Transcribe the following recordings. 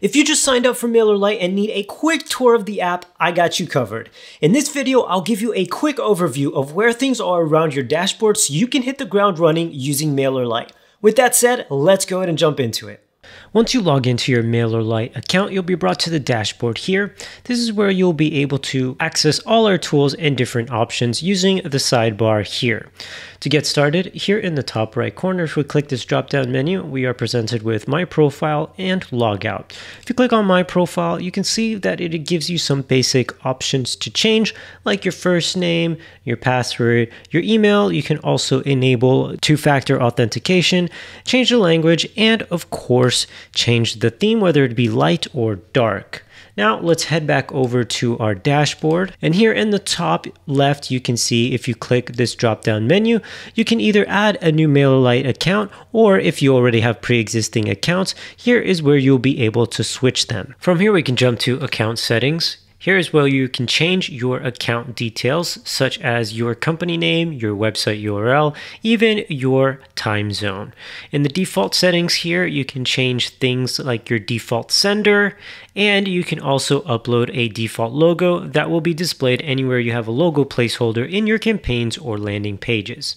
If you just signed up for MailerLite and need a quick tour of the app, I got you covered. In this video, I'll give you a quick overview of where things are around your dashboard so you can hit the ground running using MailerLite. With that said, let's go ahead and jump into it. Once you log into your MailerLite account, you'll be brought to the dashboard here. This is where you'll be able to access all our tools and different options using the sidebar here. To get started, here in the top right corner, if we click this drop down menu, we are presented with My Profile and Logout. If you click on My Profile, you can see that it gives you some basic options to change, like your first name, your password, your email. You can also enable two-factor authentication, change the language, and of course, change the theme, whether it be light or dark. Now let's head back over to our dashboard. And here in the top left, you can see if you click this drop down menu, you can either add a new MailerLite account or if you already have pre-existing accounts, here is where you'll be able to switch them. From here, we can jump to account settings. Here is where you can change your account details, such as your company name, your website URL, even your time zone. In the default settings here, you can change things like your default sender, and you can also upload a default logo that will be displayed anywhere you have a logo placeholder in your campaigns or landing pages.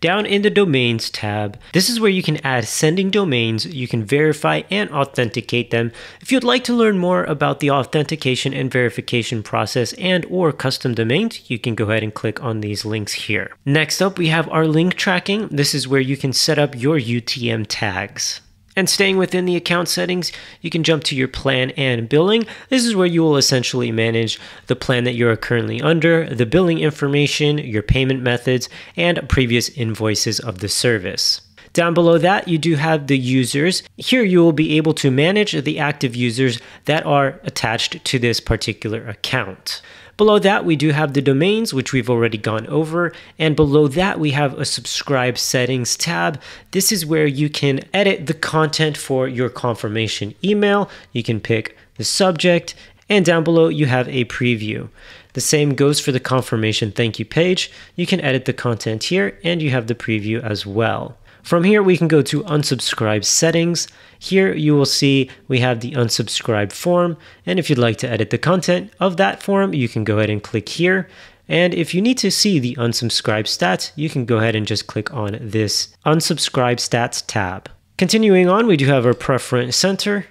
Down in the Domains tab, this is where you can add sending domains, you can verify and authenticate them. If you'd like to learn more about the authentication and verification process and or custom domains, you can go ahead and click on these links here. Next up, we have our link tracking. This is where you can set up your UTM tags. And staying within the account settings, you can jump to your plan and billing. This is where you will essentially manage the plan that you are currently under, the billing information, your payment methods, and previous invoices of the service. Down below that, you do have the users. Here you will be able to manage the active users that are attached to this particular account. Below that, we do have the domains, which we've already gone over. And below that, we have a subscribe settings tab. This is where you can edit the content for your confirmation email. You can pick the subject and down below you have a preview. The same goes for the confirmation thank you page. You can edit the content here and you have the preview as well. From here, we can go to unsubscribe settings. Here you will see we have the unsubscribe form. And if you'd like to edit the content of that form, you can go ahead and click here. And if you need to see the unsubscribe stats, you can go ahead and just click on this unsubscribe stats tab. Continuing on, we do have our preference center.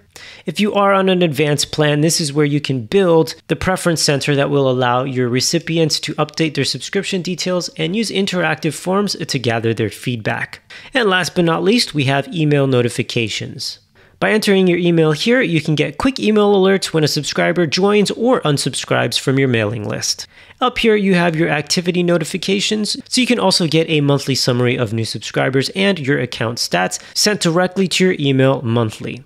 If you are on an advanced plan, this is where you can build the preference center that will allow your recipients to update their subscription details and use interactive forms to gather their feedback. And last but not least, we have email notifications. By entering your email here, you can get quick email alerts when a subscriber joins or unsubscribes from your mailing list. Up here, you have your activity notifications, so you can also get a monthly summary of new subscribers and your account stats sent directly to your email monthly.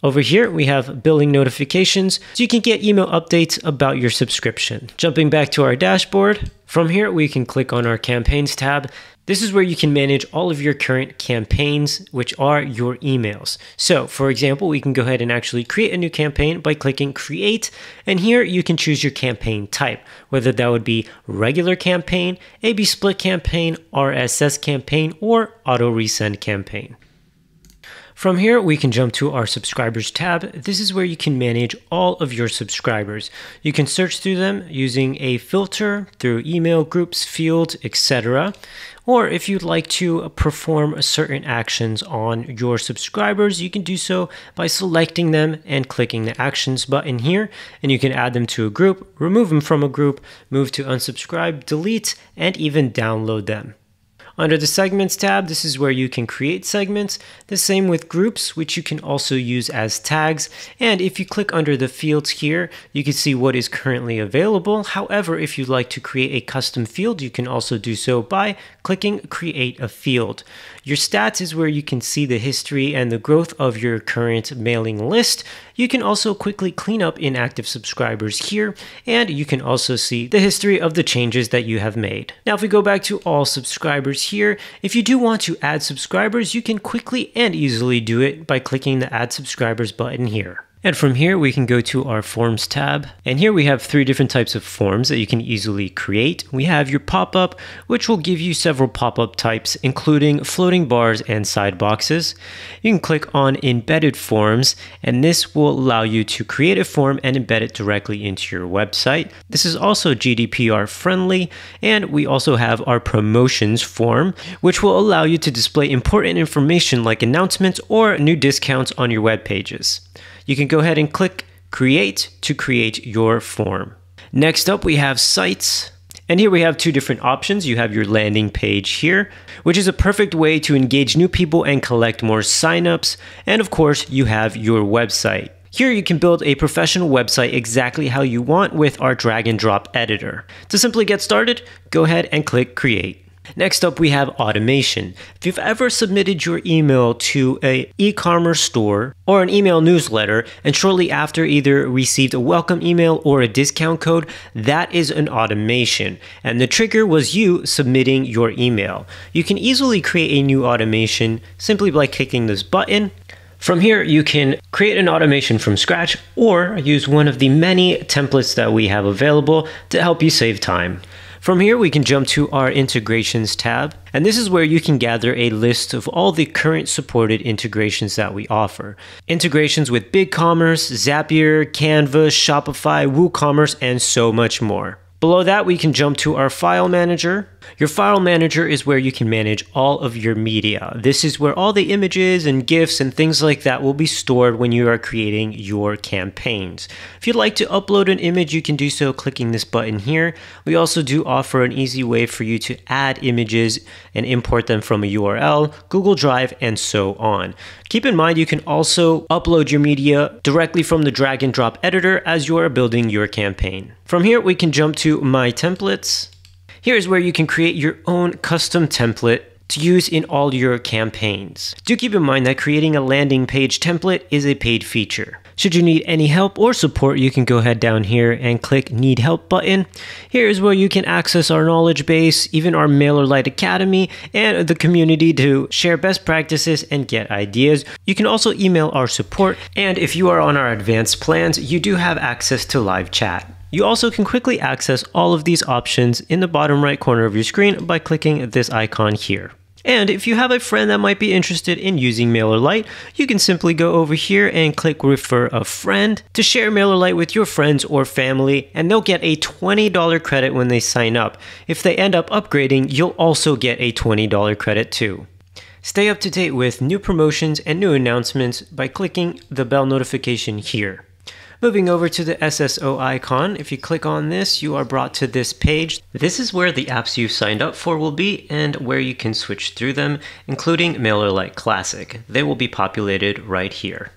Over here, we have billing notifications, so you can get email updates about your subscription. Jumping back to our dashboard, from here we can click on our campaigns tab. This is where you can manage all of your current campaigns, which are your emails. So for example, we can go ahead and actually create a new campaign by clicking create. And here you can choose your campaign type, whether that would be regular campaign, AB split campaign, RSS campaign, or auto resend campaign. From here, we can jump to our subscribers tab. This is where you can manage all of your subscribers. You can search through them using a filter through email groups, fields, etc. Or if you'd like to perform certain actions on your subscribers, you can do so by selecting them and clicking the actions button here. And you can add them to a group, remove them from a group, move to unsubscribe, delete, and even download them. Under the Segments tab, this is where you can create segments. The same with groups, which you can also use as tags. And if you click under the fields here, you can see what is currently available. However, if you'd like to create a custom field, you can also do so by clicking Create a Field. Your stats is where you can see the history and the growth of your current mailing list. You can also quickly clean up inactive subscribers here, and you can also see the history of the changes that you have made. Now, if we go back to all subscribers here, if you do want to add subscribers, you can quickly and easily do it by clicking the Add Subscribers button here. And from here, we can go to our Forms tab. And here we have three different types of forms that you can easily create. We have your pop-up, which will give you several pop-up types, including floating bars and side boxes. You can click on Embedded Forms, and this will allow you to create a form and embed it directly into your website. This is also GDPR friendly, and we also have our Promotions form, which will allow you to display important information like announcements or new discounts on your web pages you can go ahead and click create to create your form. Next up, we have sites. And here we have two different options. You have your landing page here, which is a perfect way to engage new people and collect more signups. And of course, you have your website. Here you can build a professional website exactly how you want with our drag and drop editor. To simply get started, go ahead and click create. Next up, we have automation. If you've ever submitted your email to a e-commerce store or an email newsletter and shortly after either received a welcome email or a discount code, that is an automation. And the trigger was you submitting your email. You can easily create a new automation simply by clicking this button from here, you can create an automation from scratch or use one of the many templates that we have available to help you save time. From here, we can jump to our integrations tab, and this is where you can gather a list of all the current supported integrations that we offer. Integrations with BigCommerce, Zapier, Canva, Shopify, WooCommerce, and so much more. Below that, we can jump to our file manager. Your file manager is where you can manage all of your media. This is where all the images and GIFs and things like that will be stored when you are creating your campaigns. If you'd like to upload an image, you can do so clicking this button here. We also do offer an easy way for you to add images and import them from a URL, Google Drive, and so on. Keep in mind you can also upload your media directly from the drag and drop editor as you are building your campaign. From here, we can jump to My Templates. Here's where you can create your own custom template to use in all your campaigns. Do keep in mind that creating a landing page template is a paid feature. Should you need any help or support, you can go ahead down here and click Need Help button. Here is where you can access our knowledge base, even our MailerLite Academy, and the community to share best practices and get ideas. You can also email our support, and if you are on our advanced plans, you do have access to live chat. You also can quickly access all of these options in the bottom right corner of your screen by clicking this icon here. And if you have a friend that might be interested in using MailerLite, you can simply go over here and click refer a friend to share MailerLite with your friends or family and they'll get a $20 credit when they sign up. If they end up upgrading, you'll also get a $20 credit too. Stay up to date with new promotions and new announcements by clicking the bell notification here. Moving over to the SSO icon, if you click on this, you are brought to this page. This is where the apps you've signed up for will be and where you can switch through them, including MailerLite Classic. They will be populated right here.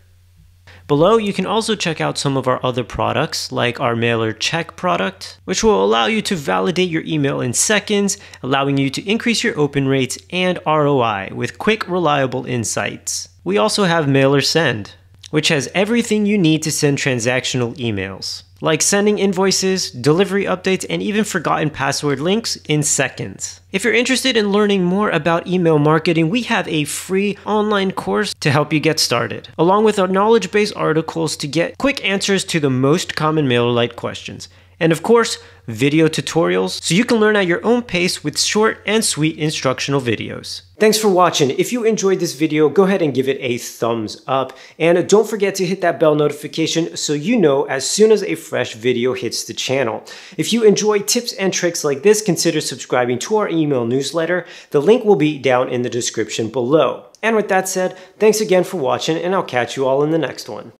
Below, you can also check out some of our other products, like our MailerCheck product, which will allow you to validate your email in seconds, allowing you to increase your open rates and ROI with quick, reliable insights. We also have MailerSend, which has everything you need to send transactional emails, like sending invoices, delivery updates, and even forgotten password links in seconds. If you're interested in learning more about email marketing, we have a free online course to help you get started, along with our knowledge based articles to get quick answers to the most common MailerLite questions. And of course, video tutorials so you can learn at your own pace with short and sweet instructional videos. Thanks for watching. If you enjoyed this video, go ahead and give it a thumbs up. And don't forget to hit that bell notification so you know as soon as a fresh video hits the channel. If you enjoy tips and tricks like this, consider subscribing to our email newsletter. The link will be down in the description below. And with that said, thanks again for watching and I'll catch you all in the next one.